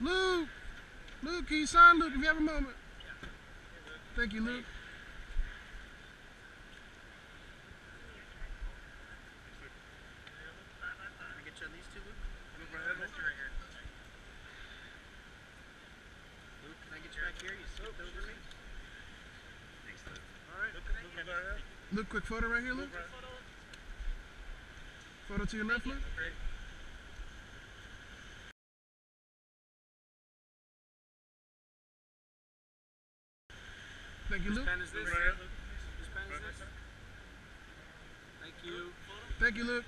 Luke, can you sign Luke if you have a moment? Thank you, Luke. Can I get you on these two, Luke? Luke, right here, Luke. Luke, can I get you back here? You skipped over me. Thanks, Luke. All right. Luke, Luke, right here. Luke, quick photo right here, Luke. Luke, Photo to your left, Luke. Thank you, Luke. pen is this? Right. Whose pen is this? Thank you. Thank you, Luke.